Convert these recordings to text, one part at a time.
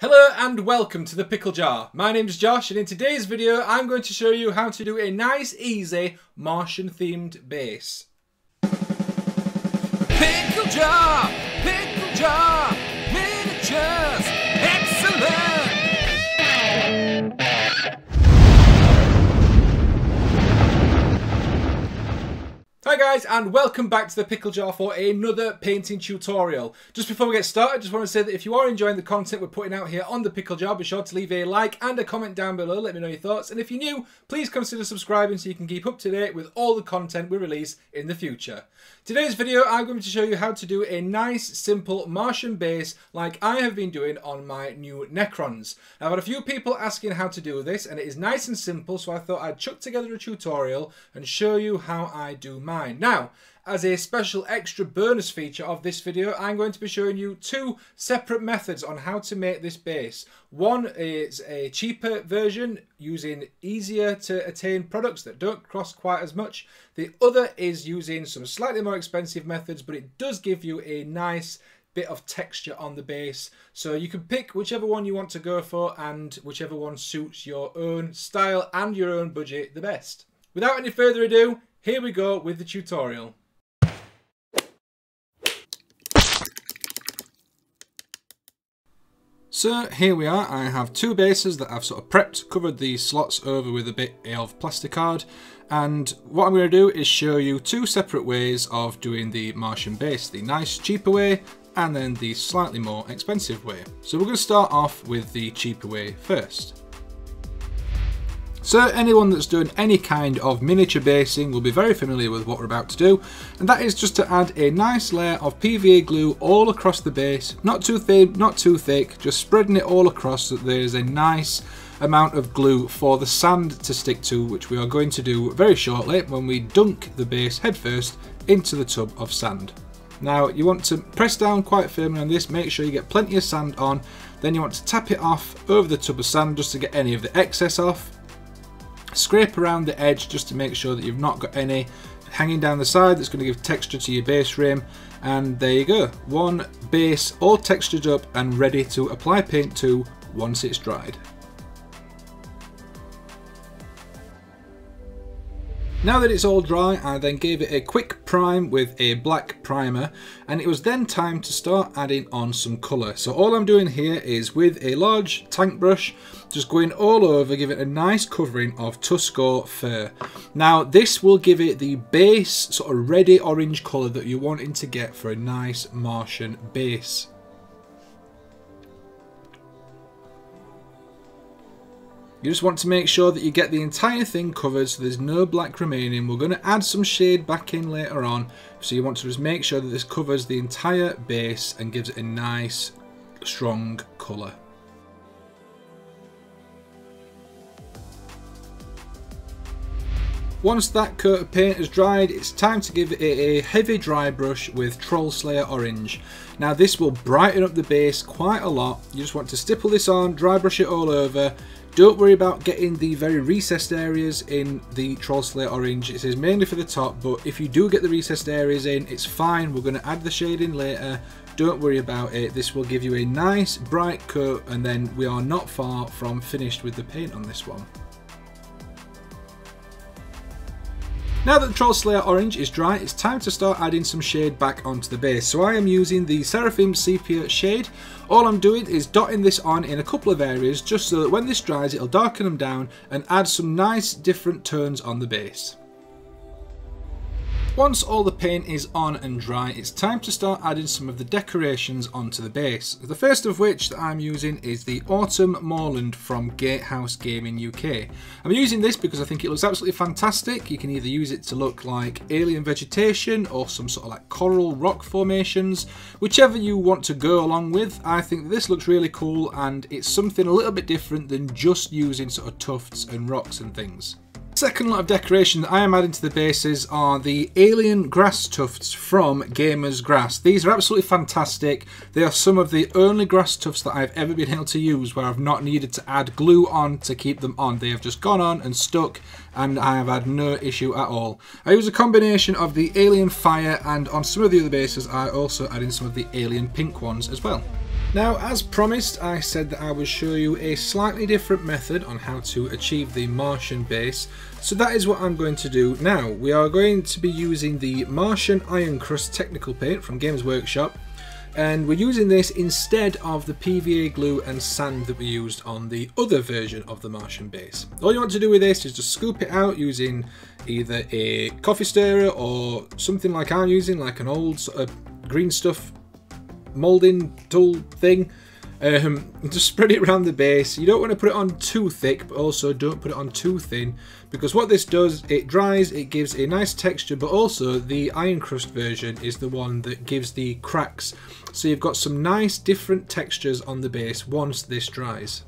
Hello and welcome to the Pickle Jar. My name is Josh and in today's video I'm going to show you how to do a nice easy Martian themed base. Pickle Jar! Pickle Jar! Miniatures! Guys and welcome back to the Pickle Jar for another painting tutorial. Just before we get started, just want to say that if you are enjoying the content we're putting out here on the Pickle Jar, be sure to leave a like and a comment down below, let me know your thoughts. And if you're new, please consider subscribing so you can keep up to date with all the content we release in the future. Today's video, I'm going to show you how to do a nice, simple Martian base like I have been doing on my new Necrons. I've had a few people asking how to do this, and it is nice and simple, so I thought I'd chuck together a tutorial and show you how I do mine. Now, as a special extra bonus feature of this video, I'm going to be showing you two separate methods on how to make this base. One is a cheaper version using easier to attain products that don't cost quite as much. The other is using some slightly more expensive methods, but it does give you a nice bit of texture on the base. So you can pick whichever one you want to go for and whichever one suits your own style and your own budget the best. Without any further ado, here we go with the tutorial. So here we are, I have two bases that I've sort of prepped, covered the slots over with a bit of plasticard, and what I'm going to do is show you two separate ways of doing the Martian base, the nice cheaper way and then the slightly more expensive way. So we're going to start off with the cheaper way first. So anyone that's done any kind of miniature basing will be very familiar with what we're about to do and that is just to add a nice layer of PVA glue all across the base, not too thin, not too thick, just spreading it all across so that there's a nice amount of glue for the sand to stick to which we are going to do very shortly when we dunk the base headfirst into the tub of sand. Now you want to press down quite firmly on this, make sure you get plenty of sand on, then you want to tap it off over the tub of sand just to get any of the excess off Scrape around the edge just to make sure that you've not got any hanging down the side that's going to give texture to your base rim and there you go one base all textured up and ready to apply paint to once it's dried Now that it's all dry, I then gave it a quick prime with a black primer and it was then time to start adding on some colour. So all I'm doing here is with a large tank brush, just going all over, give it a nice covering of Tuskgor Fur. Now this will give it the base sort of reddy orange colour that you're wanting to get for a nice Martian base. You just want to make sure that you get the entire thing covered so there's no black remaining. We're going to add some shade back in later on. So you want to just make sure that this covers the entire base and gives it a nice strong colour. Once that coat of paint has dried, it's time to give it a heavy dry brush with Trollslayer Orange. Now this will brighten up the base quite a lot. You just want to stipple this on, dry brush it all over, don't worry about getting the very recessed areas in the Trollslayer Orange. It is mainly for the top, but if you do get the recessed areas in, it's fine. We're going to add the shading later. Don't worry about it. This will give you a nice bright coat and then we are not far from finished with the paint on this one. Now that the Trollslayer Orange is dry, it's time to start adding some shade back onto the base. So I am using the Seraphim Sepia shade. All I'm doing is dotting this on in a couple of areas just so that when this dries it'll darken them down and add some nice different tones on the base. Once all the paint is on and dry, it's time to start adding some of the decorations onto the base. The first of which that I'm using is the Autumn Moorland from Gatehouse Gaming UK. I'm using this because I think it looks absolutely fantastic. You can either use it to look like alien vegetation or some sort of like coral rock formations. Whichever you want to go along with, I think this looks really cool and it's something a little bit different than just using sort of tufts and rocks and things. Second lot of decoration that I am adding to the bases are the alien grass tufts from Gamers Grass. These are absolutely fantastic. They are some of the only grass tufts that I've ever been able to use where I've not needed to add glue on to keep them on. They have just gone on and stuck and I have had no issue at all. I use a combination of the alien fire and on some of the other bases I also add in some of the alien pink ones as well. Now, as promised, I said that I would show you a slightly different method on how to achieve the Martian base. So that is what I'm going to do now. We are going to be using the Martian Ironcrust Technical Paint from Games Workshop. And we're using this instead of the PVA glue and sand that we used on the other version of the Martian base. All you want to do with this is just scoop it out using either a coffee stirrer or something like I'm using, like an old sort of green stuff molding tool thing. Um, just spread it around the base. You don't want to put it on too thick, but also don't put it on too thin, because what this does, it dries, it gives a nice texture, but also the ironcrust version is the one that gives the cracks. So you've got some nice different textures on the base once this dries.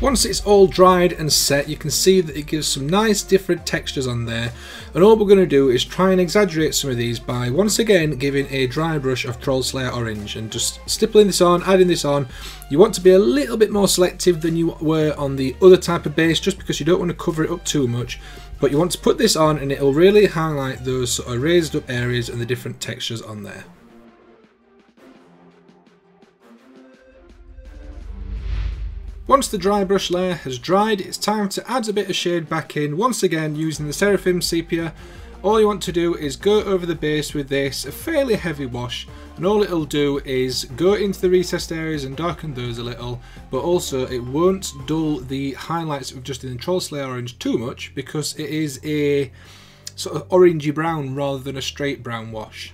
Once it's all dried and set, you can see that it gives some nice different textures on there. And all we're going to do is try and exaggerate some of these by once again giving a dry brush of Trollslayer Orange and just stippling this on, adding this on. You want to be a little bit more selective than you were on the other type of base just because you don't want to cover it up too much. But you want to put this on and it'll really highlight those sort of raised up areas and the different textures on there. Once the dry brush layer has dried, it's time to add a bit of shade back in, once again using the Seraphim Sepia. All you want to do is go over the base with this, a fairly heavy wash, and all it'll do is go into the recessed areas and darken those a little, but also it won't dull the highlights of just the Trollslayer Orange too much, because it is a sort of orangey brown rather than a straight brown wash.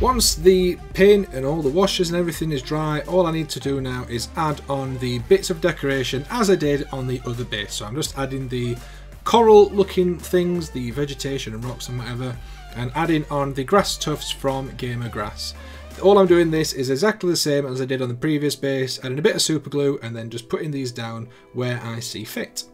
Once the paint and all the washes and everything is dry, all I need to do now is add on the bits of decoration as I did on the other base. So I'm just adding the coral looking things, the vegetation and rocks and whatever, and adding on the grass tufts from Gamer Grass. All I'm doing this is exactly the same as I did on the previous base, adding a bit of super glue and then just putting these down where I see fit.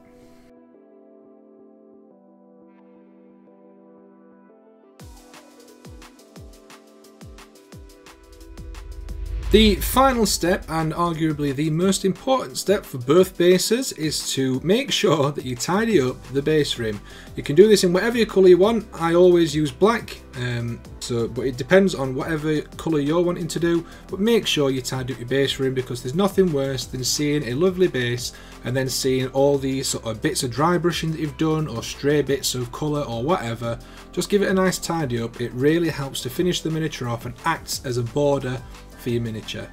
The final step, and arguably the most important step for both bases, is to make sure that you tidy up the base rim. You can do this in whatever colour you want. I always use black, um, so but it depends on whatever colour you're wanting to do. But make sure you tidy up your base rim because there's nothing worse than seeing a lovely base and then seeing all these sort of bits of dry brushing that you've done or stray bits of colour or whatever. Just give it a nice tidy up. It really helps to finish the miniature off and acts as a border for your miniature.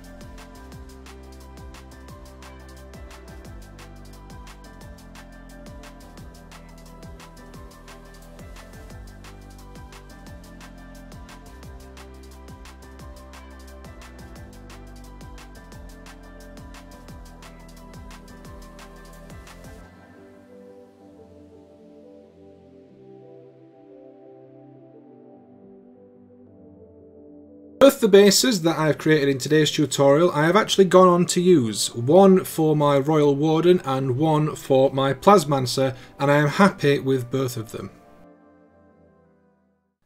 Both the bases that I've created in today's tutorial I have actually gone on to use, one for my Royal Warden and one for my Plasmancer and I am happy with both of them.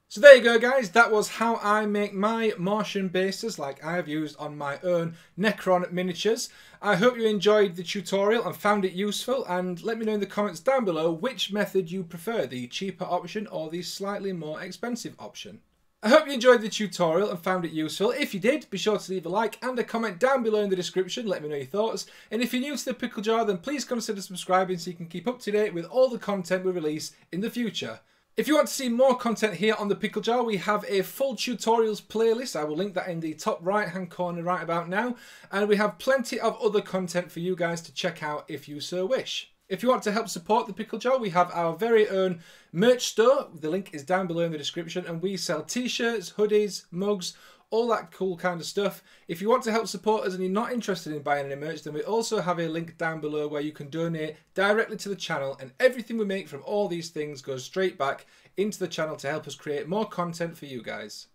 So there you go guys, that was how I make my Martian bases like I have used on my own Necron miniatures. I hope you enjoyed the tutorial and found it useful and let me know in the comments down below which method you prefer, the cheaper option or the slightly more expensive option. I hope you enjoyed the tutorial and found it useful. If you did, be sure to leave a like and a comment down below in the description. Let me know your thoughts. And if you're new to the Pickle Jar, then please consider subscribing so you can keep up to date with all the content we release in the future. If you want to see more content here on the Pickle Jar, we have a full tutorials playlist. I will link that in the top right hand corner right about now. And we have plenty of other content for you guys to check out if you so wish. If you want to help support the Pickle Jar, we have our very own merch store. The link is down below in the description, and we sell t-shirts, hoodies, mugs, all that cool kind of stuff. If you want to help support us and you're not interested in buying any merch, then we also have a link down below where you can donate directly to the channel, and everything we make from all these things goes straight back into the channel to help us create more content for you guys.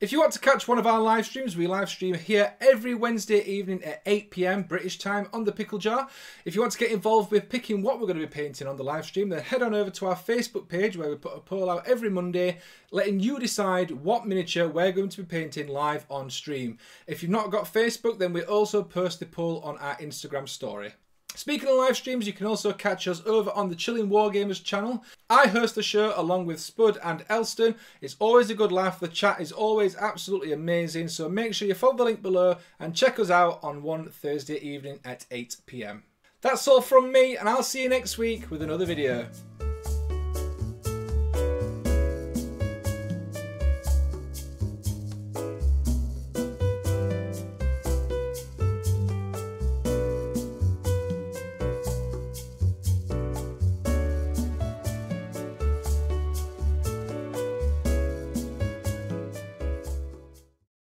If you want to catch one of our live streams, we live stream here every Wednesday evening at 8pm British time on the Pickle Jar. If you want to get involved with picking what we're going to be painting on the live stream, then head on over to our Facebook page where we put a poll out every Monday, letting you decide what miniature we're going to be painting live on stream. If you've not got Facebook, then we also post the poll on our Instagram story. Speaking of live streams, you can also catch us over on the Chilling Wargamers channel. I host the show along with Spud and Elston. It's always a good laugh. The chat is always absolutely amazing. So make sure you follow the link below and check us out on one Thursday evening at 8 pm. That's all from me, and I'll see you next week with another video.